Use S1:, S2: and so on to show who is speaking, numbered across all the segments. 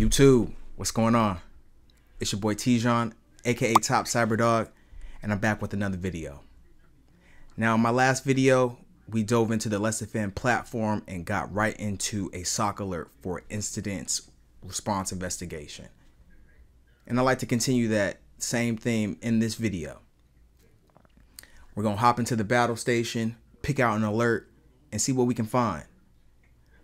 S1: YouTube, what's going on? It's your boy Tijon, aka Top CyberDawg, and I'm back with another video. Now, in my last video, we dove into the Less platform and got right into a SOC alert for incidents response investigation. And I'd like to continue that same theme in this video. We're to hop into the battle station, pick out an alert, and see what we can find.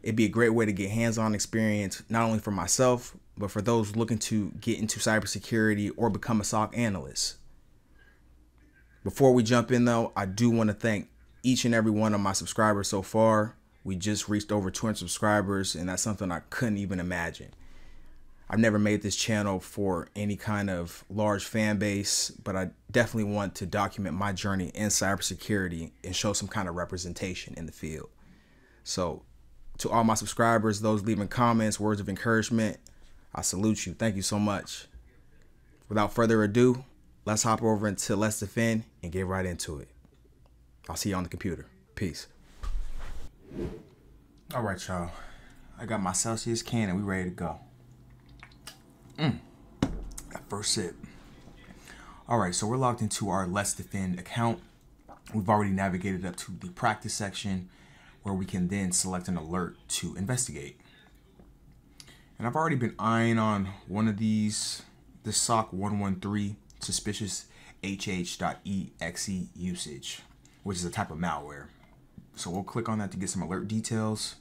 S1: It'd be a great way to get hands-on experience, not only for myself, but for those looking to get into cybersecurity or become a SOC analyst. Before we jump in though, I do want to thank each and every one of my subscribers so far. We just reached over 200 subscribers and that's something I couldn't even imagine. I've never made this channel for any kind of large fan base, but I definitely want to document my journey in cybersecurity and show some kind of representation in the field. So, to all my subscribers, those leaving comments, words of encouragement, I salute you. Thank you so much. Without further ado, let's hop over into Let's Defend and get right into it. I'll see you on the computer. Peace. All right, y'all. I got my Celsius can and we ready to go. Mm. That first sip. All right, so we're logged into our Let's Defend account. We've already navigated up to the practice section where we can then select an alert to investigate. And I've already been eyeing on one of these, the SOC 113 suspicious hh.exe usage, which is a type of malware. So we'll click on that to get some alert details.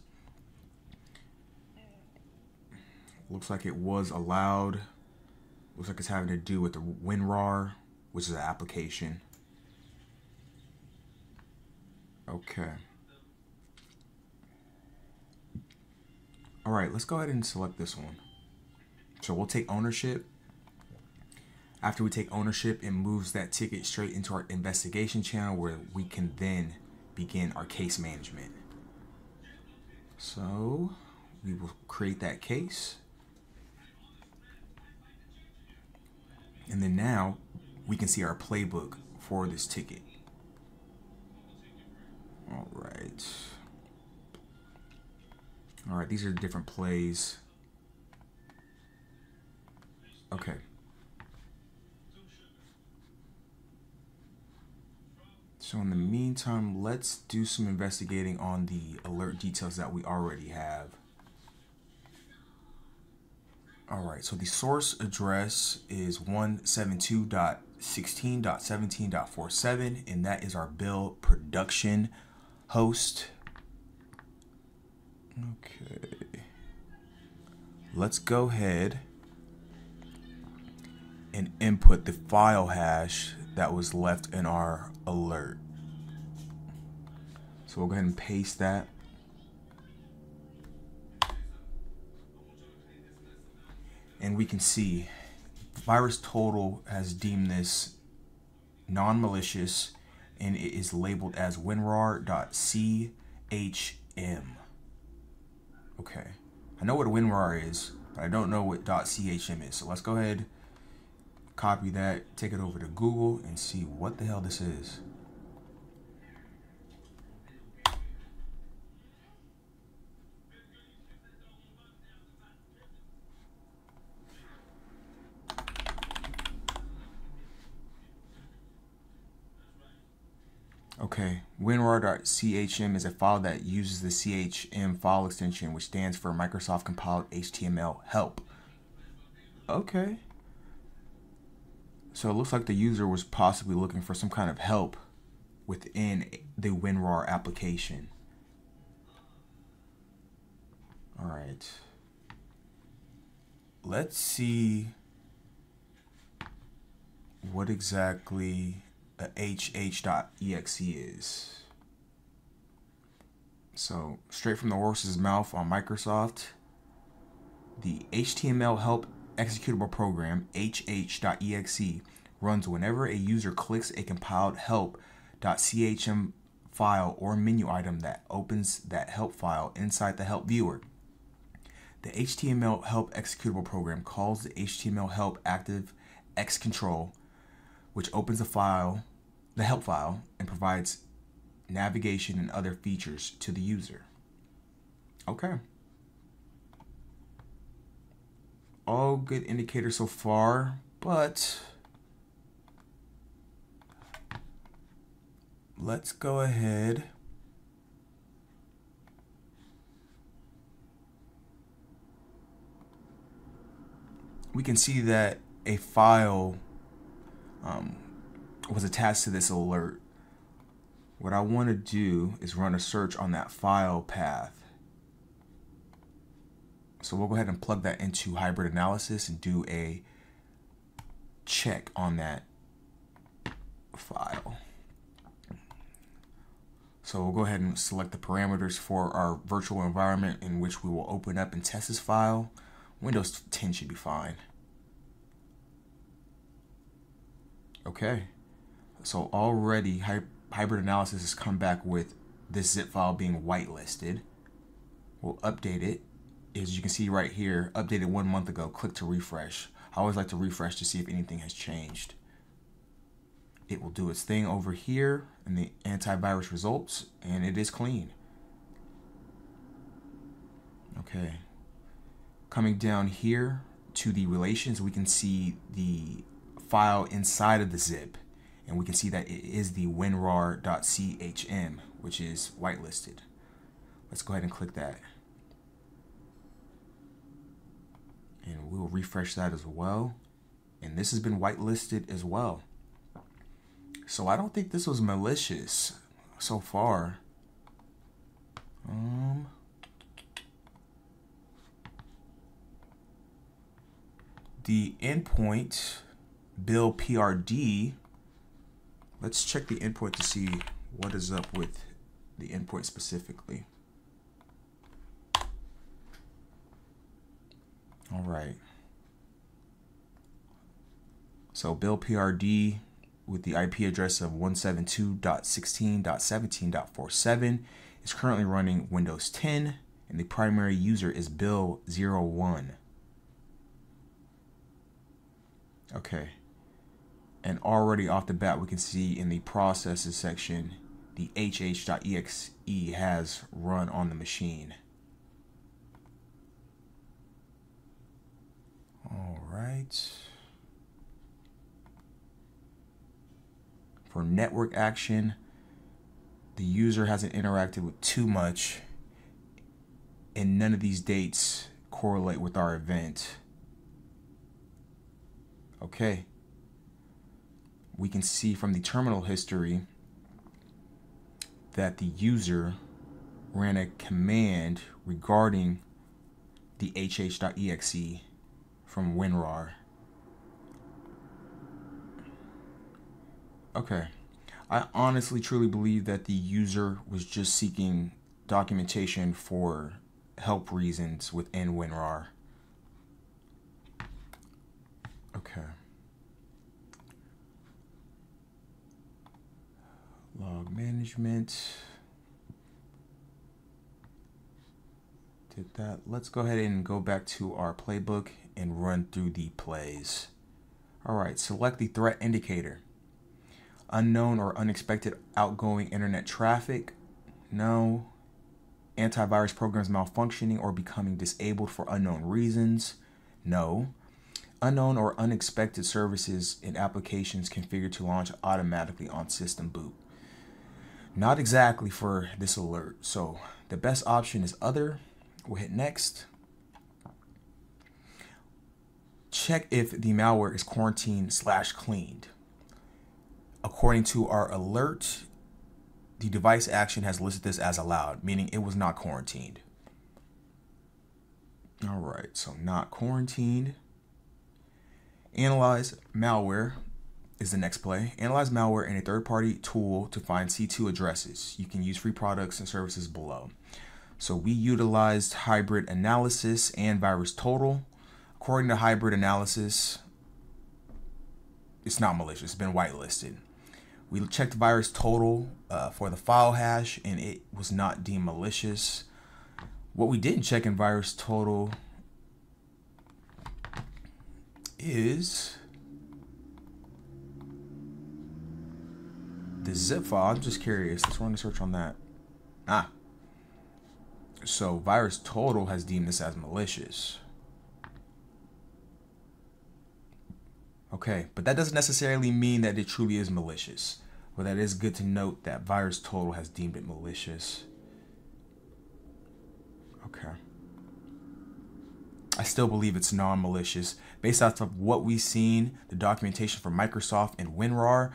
S1: Looks like it was allowed. Looks like it's having to do with the WinRAR, which is an application. Okay. All right, let's go ahead and select this one. So we'll take ownership. After we take ownership, it moves that ticket straight into our investigation channel where we can then begin our case management. So we will create that case. And then now we can see our playbook for this ticket. All right. All right, these are the different plays. Okay. So in the meantime, let's do some investigating on the alert details that we already have. All right, so the source address is 172.16.17.47, and that is our build production host. Okay. Let's go ahead and input the file hash that was left in our alert. So we'll go ahead and paste that. And we can see VirusTotal has deemed this non-malicious and it is labeled as winrar.chm. Okay. I know what WinRAR is, but I don't know what .chm is. So let's go ahead, copy that, take it over to Google, and see what the hell this is. Okay, WinRAR.chm is a file that uses the CHM file extension, which stands for Microsoft Compiled HTML Help. Okay. So it looks like the user was possibly looking for some kind of help within the WinRAR application. All right. Let's see what exactly a hh.exe is. So, straight from the horse's mouth on Microsoft, the HTML help executable program hh.exe runs whenever a user clicks a compiled help.chm file or menu item that opens that help file inside the help viewer. The HTML help executable program calls the HTML help active X control which opens the file, the help file, and provides navigation and other features to the user. Okay. all good indicators so far, but let's go ahead. We can see that a file um, was attached to this alert. What I want to do is run a search on that file path. So we'll go ahead and plug that into hybrid analysis and do a check on that file. So we'll go ahead and select the parameters for our virtual environment in which we will open up and test this file. Windows 10 should be fine. Okay, so already hybrid analysis has come back with this zip file being whitelisted. We'll update it. As you can see right here, updated one month ago, click to refresh. I always like to refresh to see if anything has changed. It will do its thing over here in the antivirus results, and it is clean. Okay. Coming down here to the relations, we can see the file inside of the zip and we can see that it is the winrar.chm which is whitelisted. Let's go ahead and click that. And we'll refresh that as well. And this has been whitelisted as well. So I don't think this was malicious so far. Um the endpoint bill PRD, let's check the endpoint to see what is up with the endpoint specifically. All right. So bill PRD with the IP address of 172.16.17.47 is currently running Windows 10 and the primary user is Bill01. Okay and already off the bat we can see in the processes section the hh.exe has run on the machine. All right. For network action, the user hasn't interacted with too much and none of these dates correlate with our event. Okay we can see from the terminal history that the user ran a command regarding the hh.exe from WinRAR. Okay. I honestly truly believe that the user was just seeking documentation for help reasons within WinRAR. Okay. Log management. Did that. Let's go ahead and go back to our playbook and run through the plays. All right select the threat indicator. Unknown or unexpected outgoing internet traffic. No. Antivirus programs malfunctioning or becoming disabled for unknown reasons. No. Unknown or unexpected services and applications configured to launch automatically on system boot not exactly for this alert. So the best option is other. We'll hit next. Check if the malware is quarantined slash cleaned. According to our alert, the device action has listed this as allowed, meaning it was not quarantined. All right, so not quarantined. Analyze malware is the next play. Analyze malware in a third party tool to find C2 addresses. You can use free products and services below. So we utilized hybrid analysis and VirusTotal. According to hybrid analysis, it's not malicious, it's been whitelisted. We checked VirusTotal uh, for the file hash and it was not deemed malicious. What we didn't check in VirusTotal is the zip file. I'm just curious. Let's run a search on that. Ah. So VirusTotal has deemed this as malicious. Okay, but that doesn't necessarily mean that it truly is malicious. Well, that is good to note that VirusTotal has deemed it malicious. Okay. I still believe it's non-malicious. Based off of what we've seen, the documentation from Microsoft and WinRAR,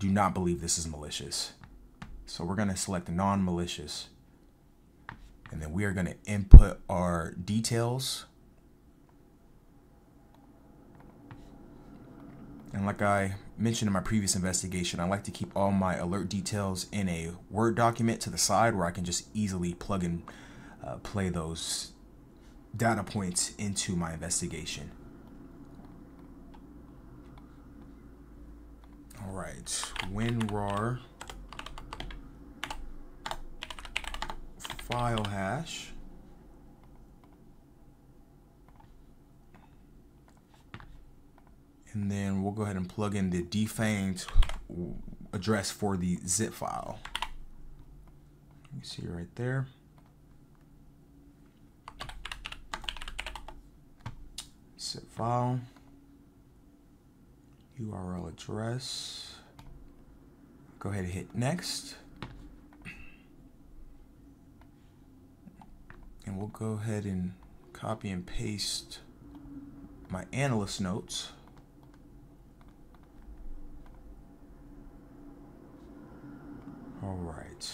S1: do not believe this is malicious. So we're going to select non-malicious. And then we are going to input our details. And like I mentioned in my previous investigation, I like to keep all my alert details in a Word document to the side where I can just easily plug and uh, play those data points into my investigation. All right, WinRAR file hash. And then we'll go ahead and plug in the defanged address for the zip file. You see right there. Zip file. URL address. Go ahead and hit next. And we'll go ahead and copy and paste my analyst notes. All right.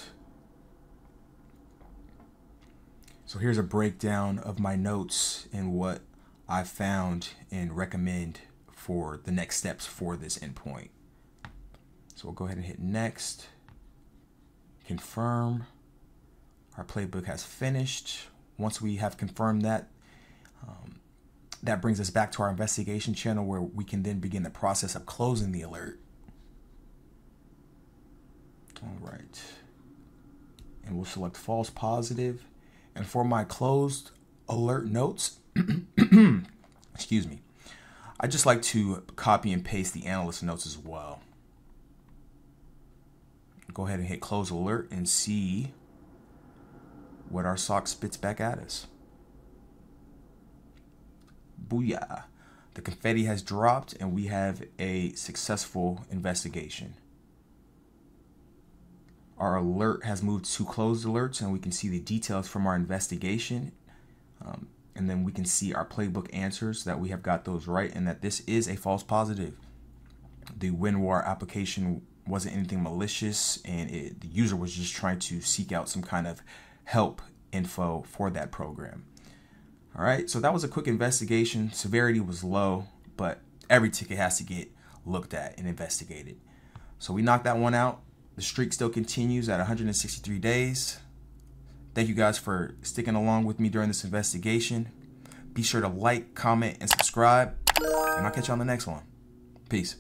S1: So here's a breakdown of my notes and what I found and recommend for the next steps for this endpoint. So we'll go ahead and hit next, confirm. Our playbook has finished. Once we have confirmed that, um, that brings us back to our investigation channel where we can then begin the process of closing the alert. All right. And we'll select false positive. And for my closed alert notes, excuse me, I just like to copy and paste the analyst notes as well. Go ahead and hit close alert and see what our SOC spits back at us. Booyah. The confetti has dropped and we have a successful investigation. Our alert has moved to closed alerts and we can see the details from our investigation. Um, and then we can see our playbook answers that we have got those right and that this is a false positive. The WinRAR application wasn't anything malicious and it, the user was just trying to seek out some kind of help info for that program. All right, so that was a quick investigation. Severity was low, but every ticket has to get looked at and investigated. So we knocked that one out. The streak still continues at 163 days. Thank you guys for sticking along with me during this investigation. Be sure to like, comment, and subscribe. And I'll catch you on the next one. Peace.